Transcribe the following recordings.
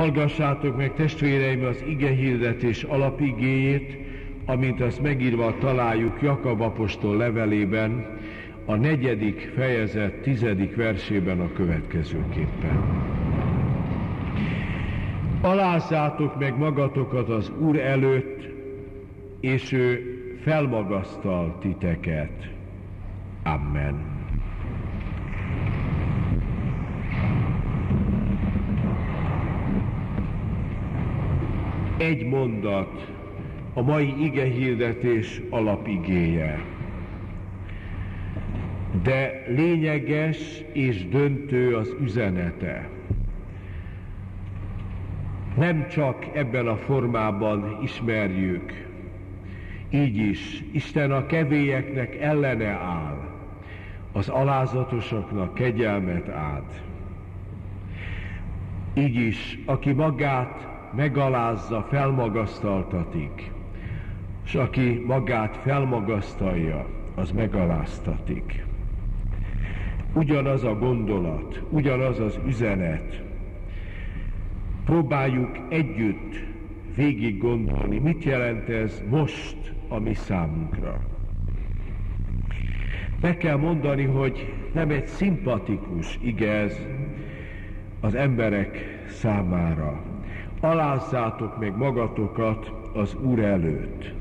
Hallgassátok meg testvéreim az ige hirdetés alapigéjét, amint azt megírva találjuk Jakab apostol levelében, a negyedik fejezet tizedik versében a következőképpen. Alázzátok meg magatokat az Úr előtt, és ő felmagasztal titeket. Amen. Egy mondat, a mai ige hirdetés alapigéje. De lényeges és döntő az üzenete. Nem csak ebben a formában ismerjük, így is Isten a kevélyeknek ellene áll, az alázatosoknak kegyelmet áld. Így is, aki magát megalázza, felmagasztaltatik, és aki magát felmagasztalja, az megaláztatik. Ugyanaz a gondolat, ugyanaz az üzenet. Próbáljuk együtt végig gondolni, mit jelent ez most a mi számunkra. Meg kell mondani, hogy nem egy szimpatikus igez az emberek számára. Alázzátok meg magatokat az Úr előtt.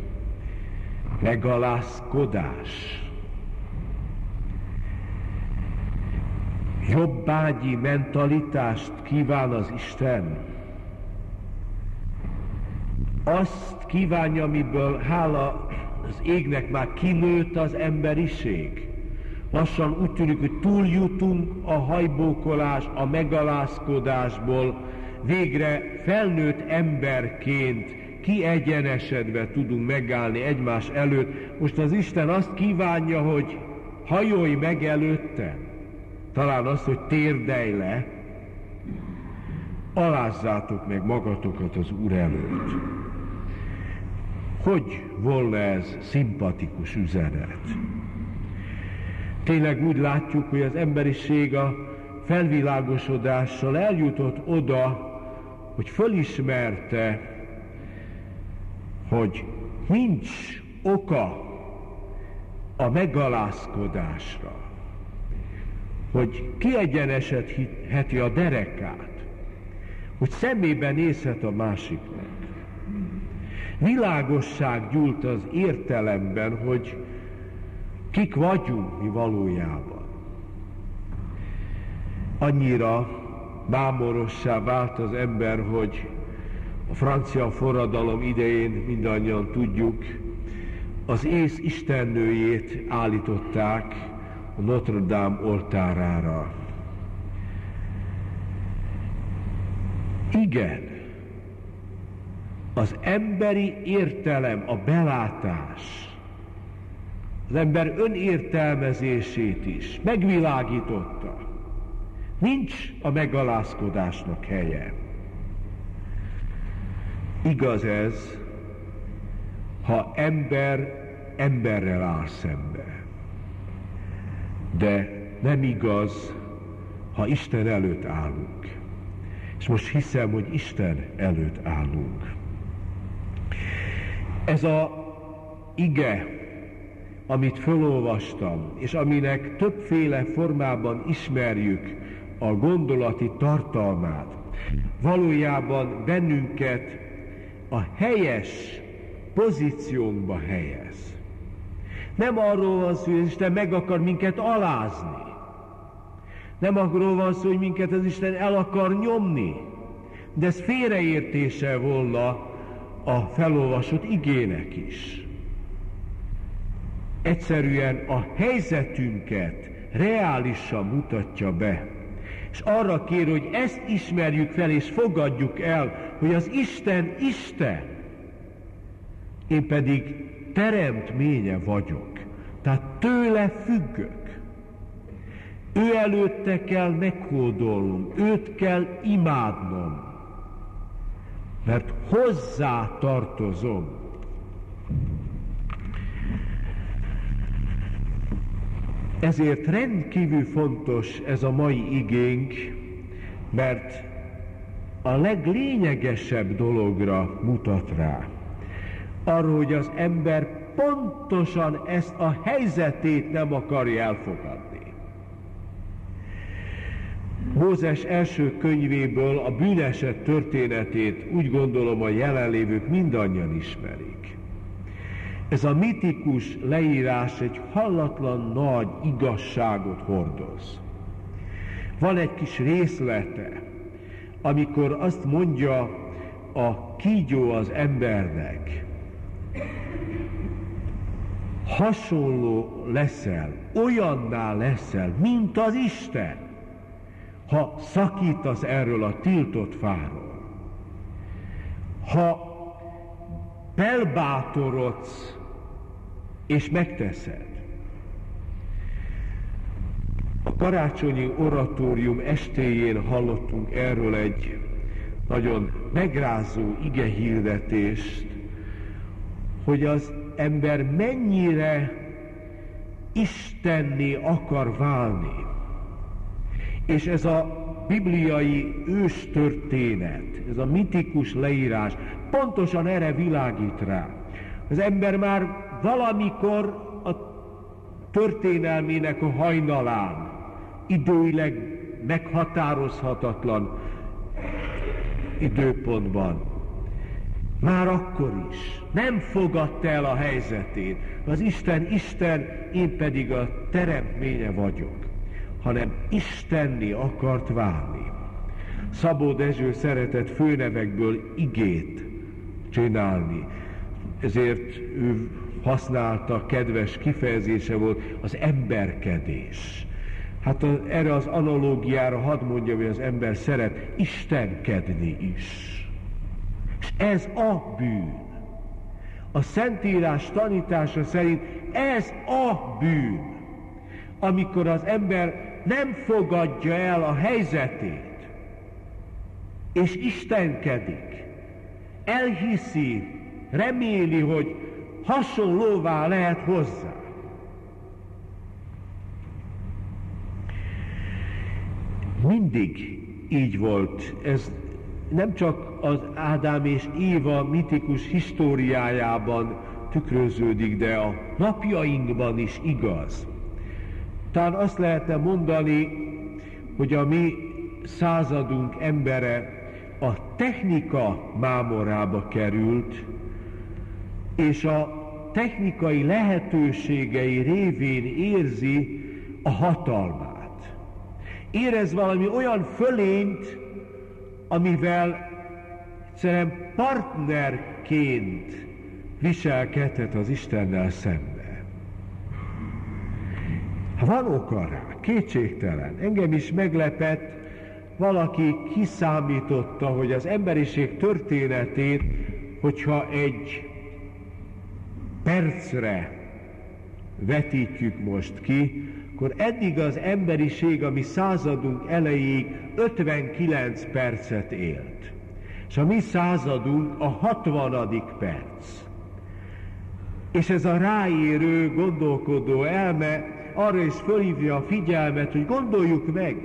Megalázkodás. Jobbágyi mentalitást kíván az Isten. Azt kívánja, amiből hála az égnek már kinőtt az emberiség. Lassan úgy tűnik, hogy túljutunk a hajbókolás, a megalázkodásból, végre felnőtt emberként kiegyenesedve tudunk megállni egymás előtt. Most az Isten azt kívánja, hogy hajolj meg előtte. Talán azt, hogy térdelj le. Alázzátok meg magatokat az Úr előtt. Hogy volna ez szimpatikus üzenet? Tényleg úgy látjuk, hogy az emberiség a felvilágosodással eljutott oda, hogy fölismerte, hogy nincs oka a megalázkodásra, hogy kiegyenesedheti a derekát, hogy szemébe nézhet a másiknak. Világosság gyúlt az értelemben, hogy kik vagyunk mi valójában. Annyira bámorossá vált az ember, hogy a francia forradalom idején mindannyian tudjuk, az ész istennőjét állították a Notre Dame oltárára. Igen, az emberi értelem, a belátás, az ember önértelmezését is megvilágította. Nincs a megalázkodásnak helye. Igaz ez, ha ember emberrel áll szembe. De nem igaz, ha Isten előtt állunk. És most hiszem, hogy Isten előtt állunk. Ez a ige, amit felolvastam, és aminek többféle formában ismerjük a gondolati tartalmát, valójában bennünket a helyes pozíciónkba helyez. Nem arról van szó, hogy Isten meg akar minket alázni. Nem arról van szó, hogy minket az Isten el akar nyomni. De ez félreértése volna a felolvasott igének is. Egyszerűen a helyzetünket reálisan mutatja be és arra kér, hogy ezt ismerjük fel és fogadjuk el, hogy az Isten Isten, én pedig teremtménye vagyok. Tehát tőle függök. Ő előtte kell meghódolnom, őt kell imádnom, mert hozzá tartozom. Ezért rendkívül fontos ez a mai igénk, mert a leglényegesebb dologra mutat rá. Arról, hogy az ember pontosan ezt a helyzetét nem akarja elfogadni. Mózes első könyvéből a bűneset történetét úgy gondolom a jelenlévők mindannyian ismerik. Ez a mitikus leírás egy hallatlan nagy igazságot hordoz. Van egy kis részlete, amikor azt mondja a kígyó az embernek, hasonló leszel, olyanná leszel, mint az Isten, ha szakítasz erről a tiltott fáról. Ha belbátorodsz és megteszed. A karácsonyi oratórium estéjén hallottunk erről egy nagyon megrázó igehirdetést, hogy az ember mennyire Istenné akar válni. És ez a bibliai őstörténet, ez a mitikus leírás pontosan erre világít rá. Az ember már valamikor a történelmének a hajnalán, időileg meghatározhatatlan időpontban, már akkor is nem fogadta el a helyzetét. Az Isten Isten, én pedig a teremtménye vagyok, hanem Istenni akart válni. Szabó Dezső szeretett főnevekből igét csinálni. Ezért ő használta, kedves kifejezése volt az emberkedés. Hát az, erre az analógiára hadd mondja, hogy az ember szeret istenkedni is. És ez a bűn. A Szentírás tanítása szerint ez a bűn, amikor az ember nem fogadja el a helyzetét, és istenkedik, elhiszi, reméli, hogy hasonlóvá lehet hozzá. Mindig így volt. Ez nem csak az Ádám és Éva mitikus históriájában tükröződik, de a napjainkban is igaz. Talán azt lehetne mondani, hogy a mi századunk embere a technika mámorába került, és a technikai lehetőségei révén érzi a hatalmát. Érez valami olyan fölényt, amivel egyszerűen partnerként viselkedhet az Istennel szembe. Van oka rá, kétségtelen. Engem is meglepett, valaki kiszámította, hogy az emberiség történetét, hogyha egy percre vetítjük most ki, akkor eddig az emberiség, ami századunk elejéig 59 percet élt. És a mi századunk a 60. perc. És ez a ráérő, gondolkodó elme arra is fölhívja a figyelmet, hogy gondoljuk meg,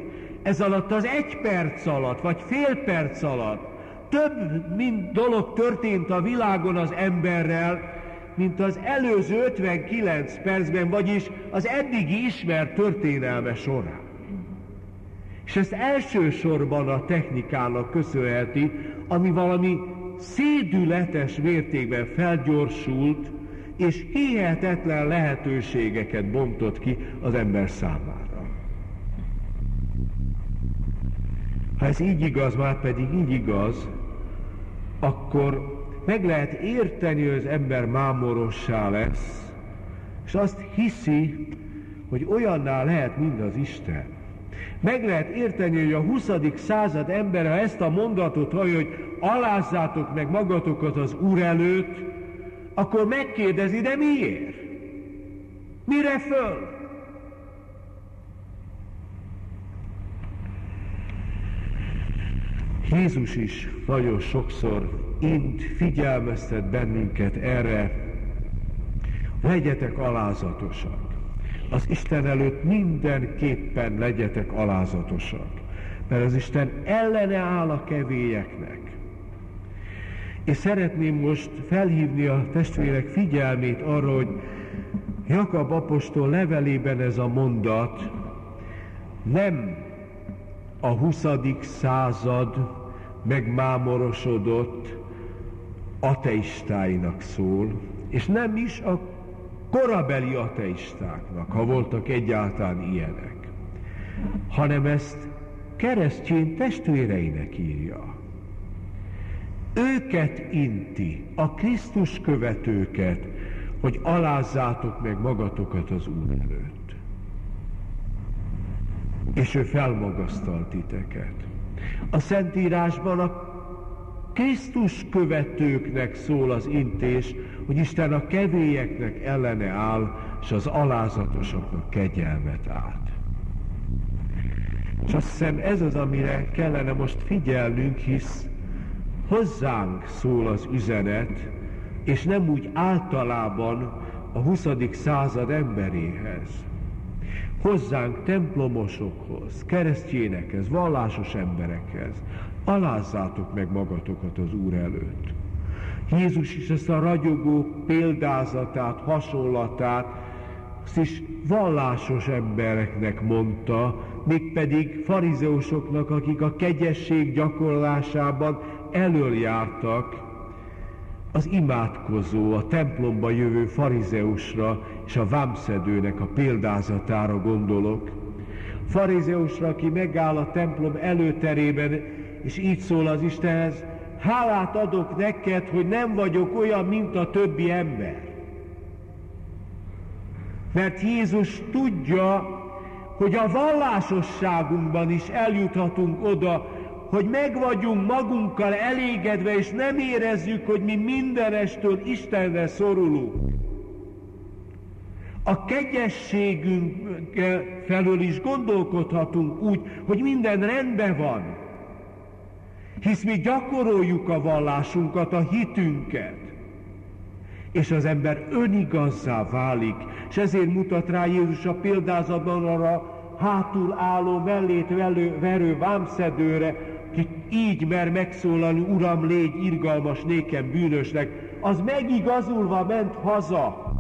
ez alatt az egy perc alatt, vagy fél perc alatt több mint dolog történt a világon az emberrel, mint az előző 59 percben, vagyis az eddigi ismert történelme során. És ezt elsősorban a technikának köszönheti, ami valami szédületes mértékben felgyorsult, és hihetetlen lehetőségeket bontott ki az ember számára. Ha ez így igaz, már pedig így igaz, akkor meg lehet érteni, hogy az ember mámorossá lesz, és azt hiszi, hogy olyanná lehet, mint az Isten. Meg lehet érteni, hogy a 20. század ember, ha ezt a mondatot hallja, hogy alázzátok meg magatokat az Úr előtt, akkor megkérdezi, de miért? Mire föl? Jézus is nagyon sokszor int, figyelmeztet bennünket erre, legyetek alázatosak. Az Isten előtt mindenképpen legyetek alázatosak. Mert az Isten ellene áll a kevélyeknek. És szeretném most felhívni a testvérek figyelmét arra, hogy Jakab apostol levelében ez a mondat nem a 20. század megmámorosodott ateistáinak szól, és nem is a korabeli ateistáknak, ha voltak egyáltalán ilyenek, hanem ezt keresztény testvéreinek írja. Őket inti, a Krisztus követőket, hogy alázzátok meg magatokat az Úr előtt. És ő felmagasztal titeket. A Szentírásban a Krisztus követőknek szól az intés, hogy Isten a kevélyeknek ellene áll, és az alázatosoknak kegyelmet át. És azt hiszem ez az, amire kellene most figyelnünk, hisz hozzánk szól az üzenet, és nem úgy általában a 20. század emberéhez. Hozzánk templomosokhoz, keresztjénekhez, vallásos emberekhez. Alázzátok meg magatokat az Úr előtt. Jézus is ezt a ragyogó példázatát, hasonlatát, azt is vallásos embereknek mondta, mégpedig farizeusoknak, akik a kegyesség gyakorlásában elöljártak, az imádkozó, a templomba jövő farizeusra és a vámszedőnek a példázatára gondolok. Farizeusra, aki megáll a templom előterében, és így szól az Istenhez, hálát adok neked, hogy nem vagyok olyan, mint a többi ember. Mert Jézus tudja, hogy a vallásosságunkban is eljuthatunk oda, hogy meg vagyunk magunkkal elégedve, és nem érezzük, hogy mi mindenestől Istenre szorulunk. A kegyességünk felől is gondolkodhatunk úgy, hogy minden rendben van. Hisz mi gyakoroljuk a vallásunkat, a hitünket. És az ember önigazzá válik, és ezért mutat rá Jézus a példázatban arra hátul álló, mellét velő, verő vámszedőre, ki így mer megszólalni, Uram, légy irgalmas nékem bűnösnek, az megigazulva ment haza.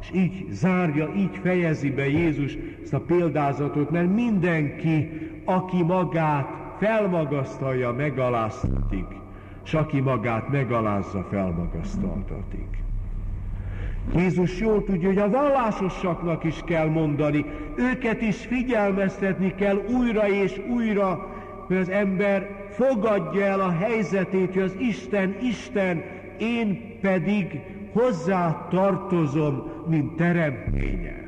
És így zárja, így fejezi be Jézus ezt a példázatot, mert mindenki, aki magát felmagasztalja, megaláztatik, és aki magát megalázza, felmagasztaltatik. Jézus jól tudja, hogy a vallásosaknak is kell mondani, őket is figyelmeztetni kell újra és újra, hogy az ember fogadja el a helyzetét, hogy az Isten Isten, én pedig hozzá tartozom, mint teremtménye.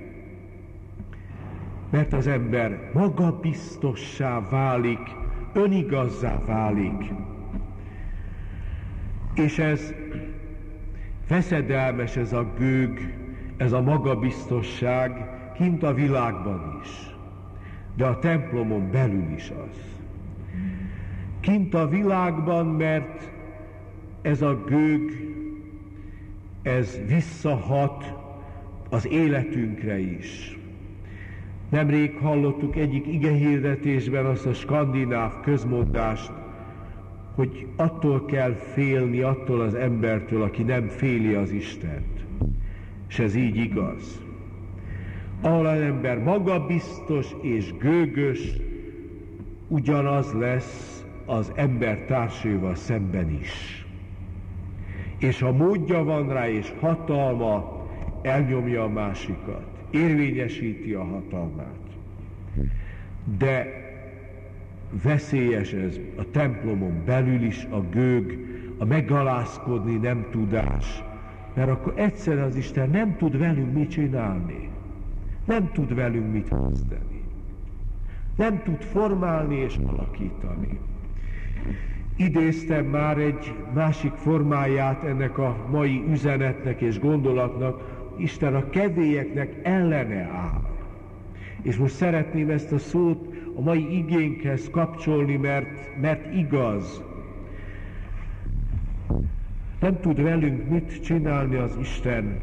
Mert az ember magabiztossá válik, önigazzá válik. És ez feszedelmes ez a gőg, ez a magabiztosság kint a világban is, de a templomon belül is az kint a világban, mert ez a gőg, ez visszahat az életünkre is. Nemrég hallottuk egyik igehirdetésben azt a skandináv közmondást, hogy attól kell félni, attól az embertől, aki nem féli az Istent. És ez így igaz. Ahol az ember magabiztos és gőgös, ugyanaz lesz, az ember társaival szemben is. És ha módja van rá és hatalma, elnyomja a másikat, érvényesíti a hatalmát. De veszélyes ez a templomon belül is, a gőg, a megalázkodni nem tudás, mert akkor egyszer az Isten nem tud velünk mit csinálni. Nem tud velünk mit kezdeni. Nem tud formálni és alakítani. Idéztem már egy másik formáját ennek a mai üzenetnek és gondolatnak, Isten a kedélyeknek ellene áll. És most szeretném ezt a szót a mai igénkhez kapcsolni, mert, mert igaz. Nem tud velünk mit csinálni az Isten,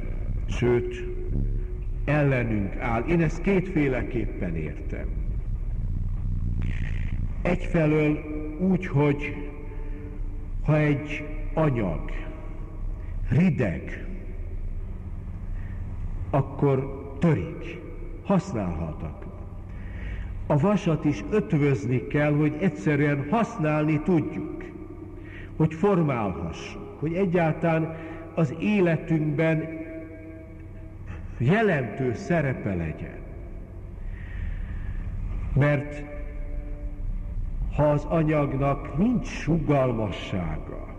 sőt, ellenünk áll. Én ezt kétféleképpen értem. Egyfelől úgy, hogy ha egy anyag rideg, akkor törik, használhatatlan. A vasat is ötvözni kell, hogy egyszerűen használni tudjuk, hogy formálhassuk, hogy egyáltalán az életünkben jelentős szerepe legyen. Mert ha az anyagnak nincs sugalmassága,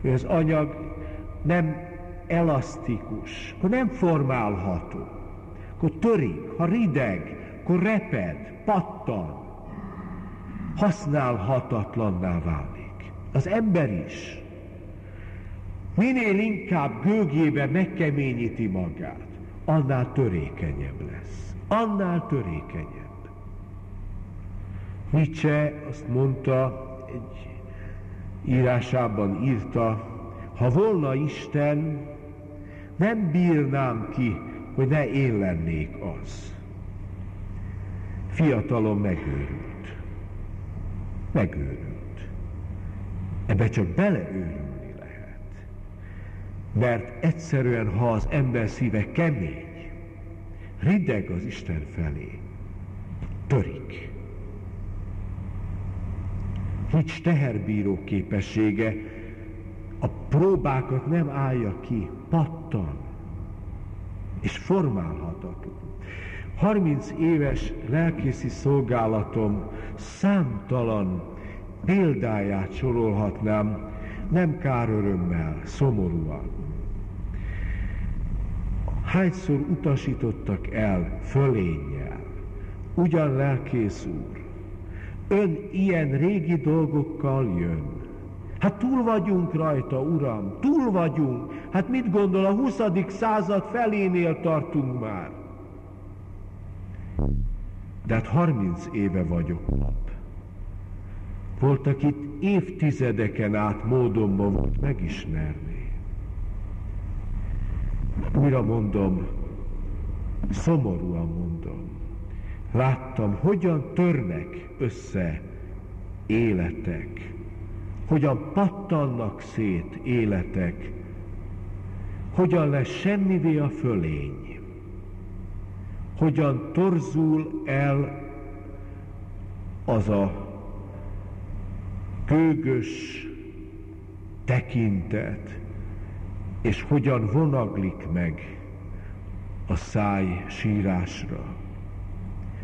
hogy az anyag nem elasztikus, akkor nem formálható, akkor törik, ha rideg, akkor reped, pattan, használhatatlanná válik. Az ember is. Minél inkább gőgébe megkeményíti magát, annál törékenyebb lesz. Annál törékenyebb. Nietzsche azt mondta, egy írásában írta, ha volna Isten, nem bírnám ki, hogy ne én lennék az. Fiatalon megőrült. Megőrült. Ebbe csak beleőrülni lehet. Mert egyszerűen, ha az ember szíve kemény, rideg az Isten felé, törik. Nincs teherbíró képessége, a próbákat nem állja ki, pattan, és formálhatatlan. 30 éves lelkészi szolgálatom számtalan példáját sorolhatnám, nem kár örömmel, szomorúan. Hányszor utasítottak el fölénnyel, ugyan lelkész úr, ön ilyen régi dolgokkal jön, Hát túl vagyunk rajta, Uram, túl vagyunk. Hát mit gondol, a 20. század felénél tartunk már. De hát 30 éve vagyok nap. Voltak itt évtizedeken át módonban volt megismerni. Újra mondom, szomorúan mondom, láttam, hogyan törnek össze életek, hogyan pattannak szét életek, hogyan lesz semmivé a fölény, hogyan torzul el az a kőgös tekintet, és hogyan vonaglik meg a száj sírásra.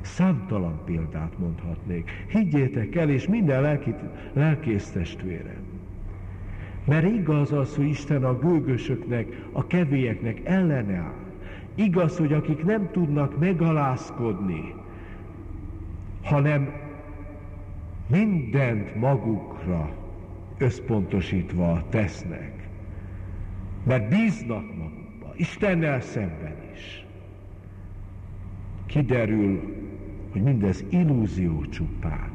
Számtalan példát mondhatnék. Higgyétek el, és minden lelki, lelkész testvérem. Mert igaz az, hogy Isten a gőgösöknek, a kevélyeknek ellene áll. Igaz, hogy akik nem tudnak megalázkodni, hanem mindent magukra összpontosítva tesznek. Mert bíznak magukba, Istennel szemben is. Kiderül, hogy mindez illúzió csupán.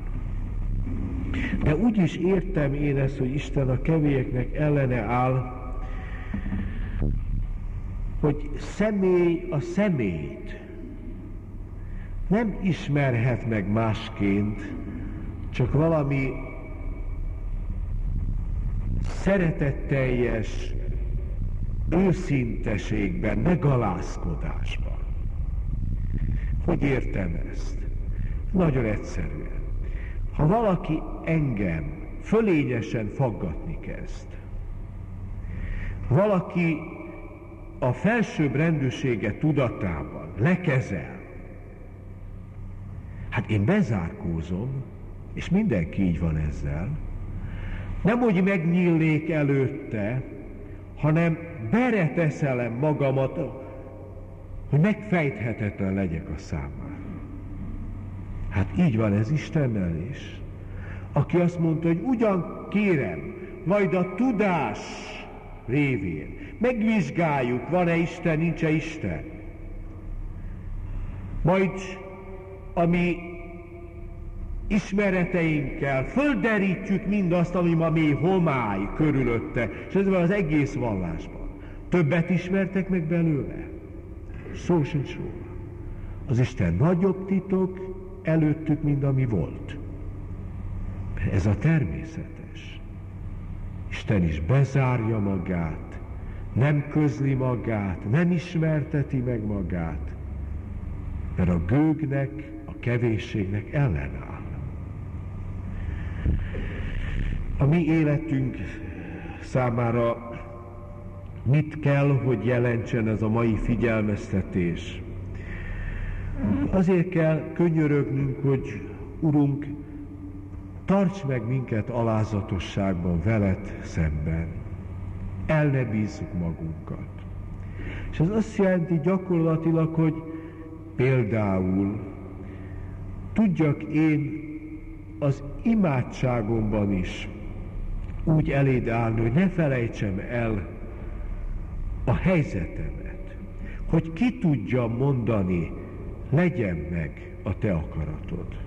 De úgy is értem én ezt, hogy Isten a kevélyeknek ellene áll, hogy személy a szemét nem ismerhet meg másként, csak valami szeretetteljes őszinteségben, megalázkodásban. Hogy értem ezt? Nagyon egyszerűen. Ha valaki engem fölényesen faggatni kezd, valaki a felsőbb rendőrsége tudatában lekezel, hát én bezárkózom, és mindenki így van ezzel, nem hogy megnyílnék előtte, hanem bereteszelem magamat, hogy megfejthetetlen legyek a számára. Hát így van ez Istennel is. Aki azt mondta, hogy ugyan kérem, majd a tudás révén megvizsgáljuk, van-e Isten, nincs-e Isten. Majd ami ismereteinkkel földerítjük mindazt, ami ma mély homály körülötte, és ez van az egész vallásban. Többet ismertek meg belőle? Szó sincs róla. Az Isten nagyobb titok, előttük, mint ami volt. Ez a természetes. Isten is bezárja magát, nem közli magát, nem ismerteti meg magát, mert a gőgnek, a kevésségnek ellenáll. A mi életünk számára mit kell, hogy jelentsen ez a mai figyelmeztetés? Azért kell könyörögnünk, hogy Urunk, tarts meg minket alázatosságban veled szemben. El ne bízzuk magunkat. És ez azt jelenti gyakorlatilag, hogy például tudjak én az imádságomban is úgy eléd állni, hogy ne felejtsem el a helyzetemet, hogy ki tudja mondani, legyen meg a te akaratod.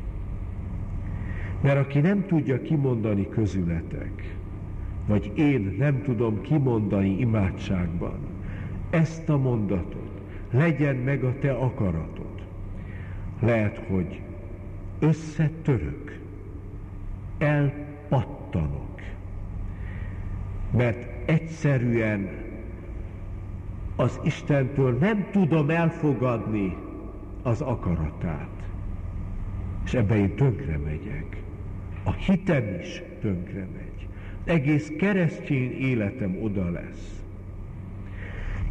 Mert aki nem tudja kimondani közületek, vagy én nem tudom kimondani imádságban ezt a mondatot, legyen meg a te akaratod. Lehet, hogy összetörök, elpattanok, mert egyszerűen az Istentől nem tudom elfogadni az akaratát. És ebbe én tönkre megyek. A hitem is tönkre megy. Egész keresztény életem oda lesz.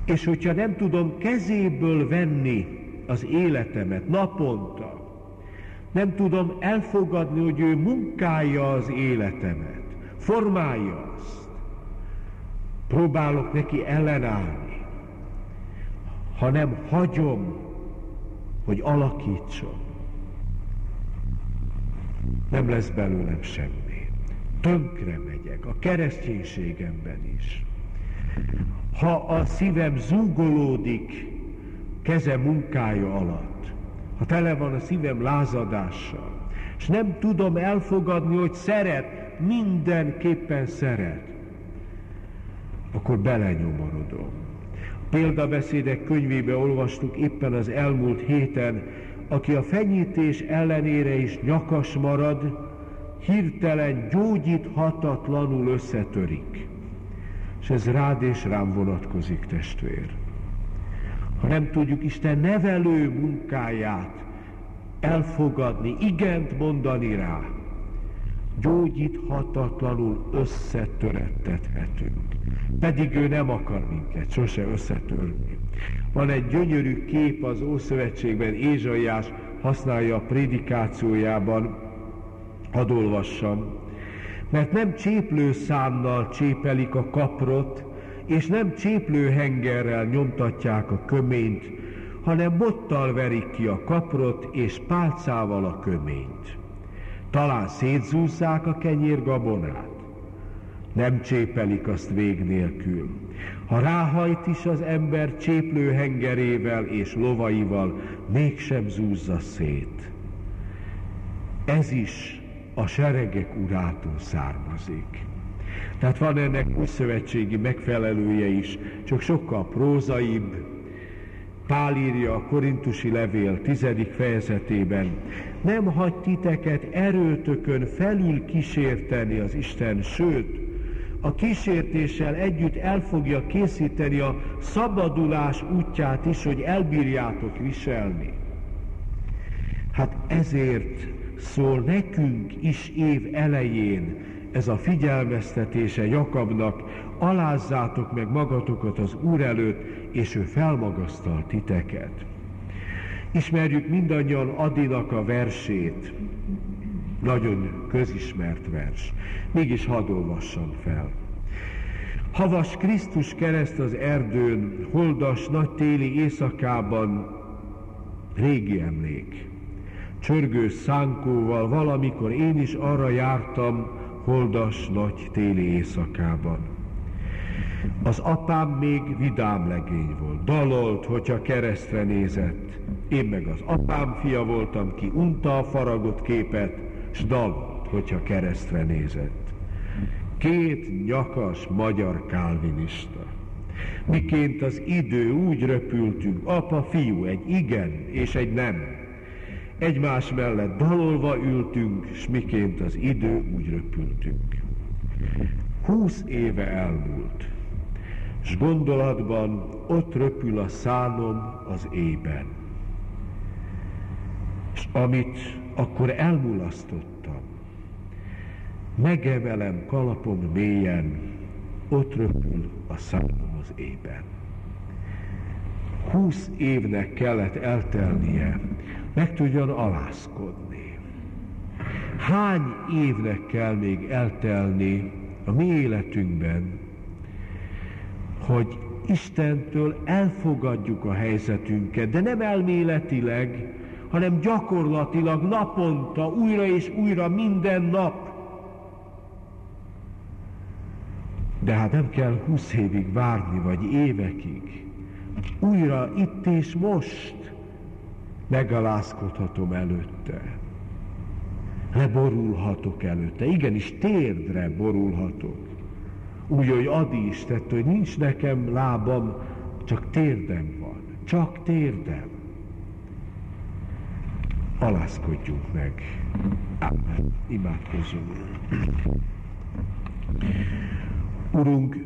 És hogyha nem tudom kezéből venni az életemet naponta, nem tudom elfogadni, hogy ő munkálja az életemet, formálja azt, próbálok neki ellenállni, hanem hagyom, hogy alakítson. Nem lesz belőlem semmi. Tönkre megyek, a kereszténységemben is. Ha a szívem zúgolódik keze munkája alatt, ha tele van a szívem lázadással, és nem tudom elfogadni, hogy szeret, mindenképpen szeret, akkor belenyomorodom példabeszédek könyvébe olvastuk éppen az elmúlt héten, aki a fenyítés ellenére is nyakas marad, hirtelen gyógyíthatatlanul összetörik. És ez rád és rám vonatkozik, testvér. Ha nem tudjuk Isten nevelő munkáját elfogadni, igent mondani rá, gyógyíthatatlanul összetörettethetünk. Pedig ő nem akar minket sose összetörni. Van egy gyönyörű kép az Ószövetségben, Ézsaiás használja a prédikációjában, hadd olvassam, mert nem cséplő szánnal csépelik a kaprot, és nem cséplőhengerrel nyomtatják a köményt, hanem bottal verik ki a kaprot, és pálcával a köményt. Talán szétzúzzák a kenyérgabonát, nem csépelik azt vég nélkül. Ha ráhajt is az ember cséplőhengerével és lovaival, mégsem zúzza szét. Ez is a seregek urától származik. Tehát van ennek új szövetségi megfelelője is, csak sokkal prózaibb. Pál írja a korintusi levél tizedik fejezetében, nem hagy titeket erőtökön felül kísérteni az Isten, sőt, a kísértéssel együtt el fogja készíteni a szabadulás útját is, hogy elbírjátok viselni. Hát ezért szól nekünk is év elején ez a figyelmeztetése Jakabnak, alázzátok meg magatokat az Úr előtt, és ő felmagasztal titeket. Ismerjük mindannyian Adinak a versét, nagyon közismert vers. Mégis hadd olvassam fel. Havas Krisztus kereszt az erdőn, holdas nagy téli éjszakában, régi emlék. Csörgő szánkóval valamikor én is arra jártam, holdas nagy téli éjszakában. Az apám még vidám legény volt, dalolt, hogyha keresztre nézett. Én meg az apám fia voltam, ki unta a faragott képet, s dalolt, hogyha keresztre nézett. Két nyakas magyar kálvinista. Miként az idő úgy röpültünk, apa, fiú, egy igen és egy nem. egymás mellett dalolva ültünk, s miként az idő úgy röpültünk. Húsz éve elmúlt, s gondolatban ott röpül a szánom az ében. És amit akkor elmulasztottam, megemelem kalapom mélyen, ott röpül a szánom az ében. Húsz évnek kellett eltelnie, meg tudjon alászkodni. Hány évnek kell még eltelni a mi életünkben, hogy Istentől elfogadjuk a helyzetünket, de nem elméletileg, hanem gyakorlatilag naponta, újra és újra minden nap. De hát nem kell húsz évig várni, vagy évekig. Újra itt és most megalázkodhatom előtte. Leborulhatok előtte. Igenis térdre borulhatok. Úgy, hogy Adi is tette, hogy nincs nekem lábam, csak térdem van. Csak térdem. Alászkodjunk meg. Amen. Imádkozzunk. Urunk,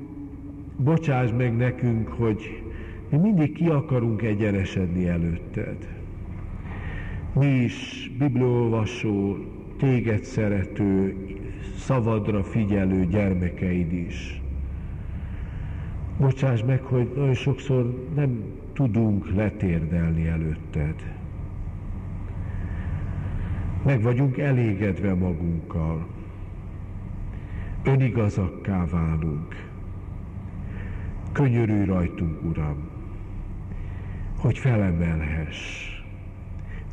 bocsáss meg nekünk, hogy mi mindig ki akarunk egyenesedni előtted. Mi is bibliolvasó, téged szerető, szavadra figyelő gyermekeid is. Bocsáss meg, hogy nagyon sokszor nem tudunk letérdelni előtted. Meg vagyunk elégedve magunkkal. Önigazakká válunk. Könyörülj rajtunk, Uram, hogy felemelhess,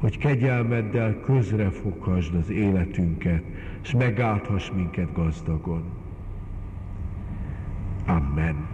hogy kegyelmeddel közrefoghasd az életünket, és megállthass minket gazdagon. Amen.